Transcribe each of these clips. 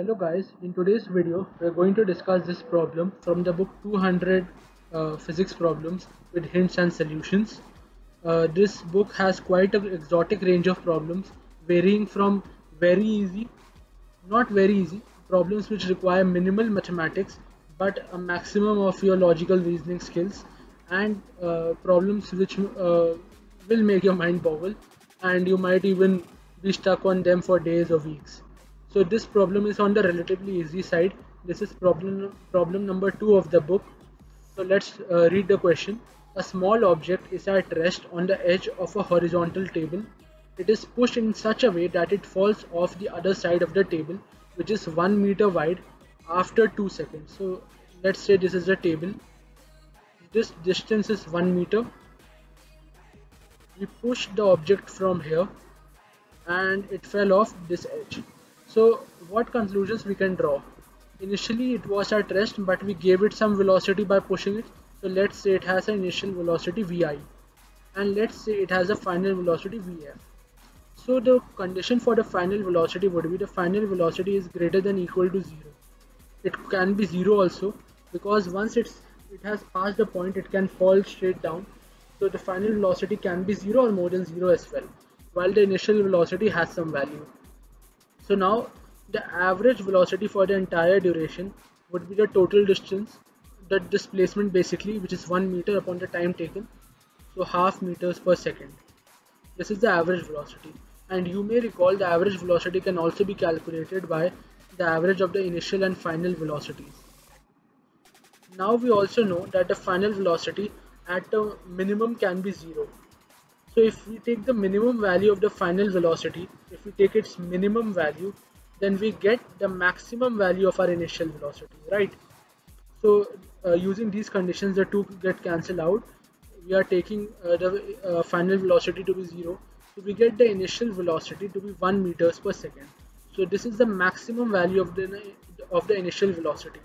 Hello guys, in today's video we are going to discuss this problem from the book 200 uh, physics problems with hints and solutions. Uh, this book has quite an exotic range of problems varying from very easy, not very easy, problems which require minimal mathematics but a maximum of your logical reasoning skills and uh, problems which uh, will make your mind boggle and you might even be stuck on them for days or weeks. So this problem is on the relatively easy side. This is problem problem number two of the book. So let's uh, read the question. A small object is at rest on the edge of a horizontal table. It is pushed in such a way that it falls off the other side of the table, which is one meter wide, after two seconds. So let's say this is a table. This distance is one meter. We push the object from here, and it fell off this edge. So what conclusions we can draw? Initially it was at rest but we gave it some velocity by pushing it. So let's say it has an initial velocity vi and let's say it has a final velocity vf. So the condition for the final velocity would be the final velocity is greater than equal to 0. It can be 0 also because once it's it has passed the point it can fall straight down. So the final velocity can be 0 or more than 0 as well while the initial velocity has some value. So now the average velocity for the entire duration would be the total distance, the displacement basically, which is 1 meter upon the time taken. So half meters per second. This is the average velocity. And you may recall the average velocity can also be calculated by the average of the initial and final velocities. Now we also know that the final velocity at the minimum can be 0 so if we take the minimum value of the final velocity, if we take its minimum value, then we get the maximum value of our initial velocity, right? So uh, using these conditions, the two get cancelled out. We are taking uh, the uh, final velocity to be zero. So we get the initial velocity to be one meters per second. So this is the maximum value of the of the initial velocity.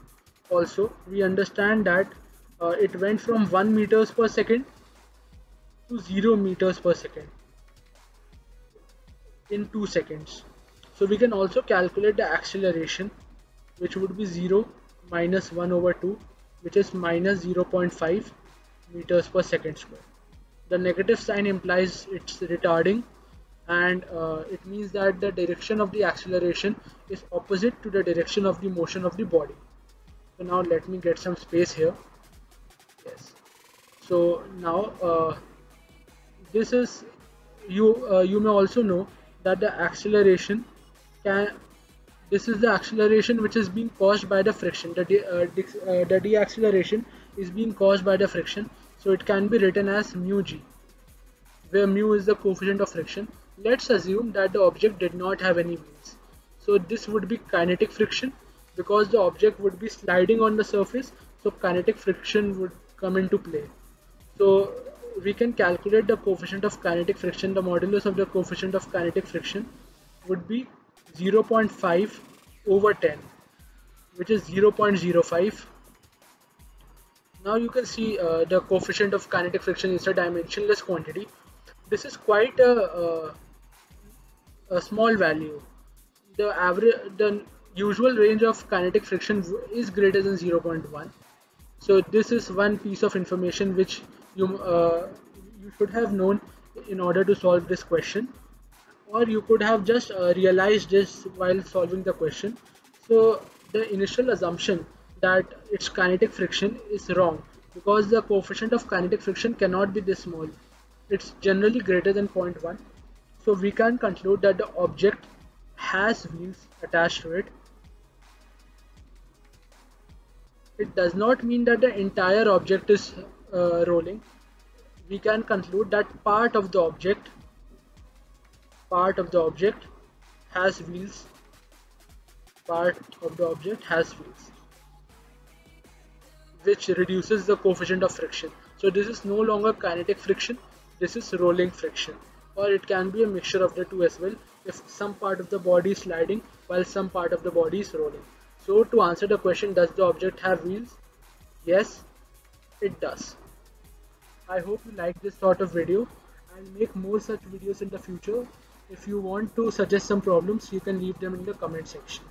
Also, we understand that uh, it went from one meters per second to 0 meters per second in 2 seconds. So we can also calculate the acceleration which would be 0 minus 1 over 2 which is minus 0.5 meters per second square. The negative sign implies it's retarding and uh, it means that the direction of the acceleration is opposite to the direction of the motion of the body. So now let me get some space here. Yes. So now uh, this is you uh, you may also know that the acceleration can this is the acceleration which is being caused by the friction. The, de uh, de uh, the deacceleration is being caused by the friction. So it can be written as mu g where mu is the coefficient of friction. Let's assume that the object did not have any wheels. So this would be kinetic friction because the object would be sliding on the surface. So kinetic friction would come into play. So we can calculate the coefficient of kinetic friction. The modulus of the coefficient of kinetic friction would be 0.5 over 10 which is 0.05 now you can see uh, the coefficient of kinetic friction is a dimensionless quantity. This is quite a, a, a small value. The average the usual range of kinetic friction is greater than 0.1 so this is one piece of information which you uh, you should have known in order to solve this question. Or you could have just uh, realized this while solving the question. So the initial assumption that its kinetic friction is wrong because the coefficient of kinetic friction cannot be this small. It's generally greater than 0.1 so we can conclude that the object has wheels attached to it. It does not mean that the entire object is uh, rolling we can conclude that part of the object part of the object has wheels. Part of the object has wheels which reduces the coefficient of friction. So this is no longer kinetic friction this is rolling friction. Or it can be a mixture of the two as well if some part of the body is sliding while some part of the body is rolling. So to answer the question does the object have wheels? Yes it does I hope you like this sort of video. I'll make more such videos in the future. If you want to suggest some problems, you can leave them in the comment section.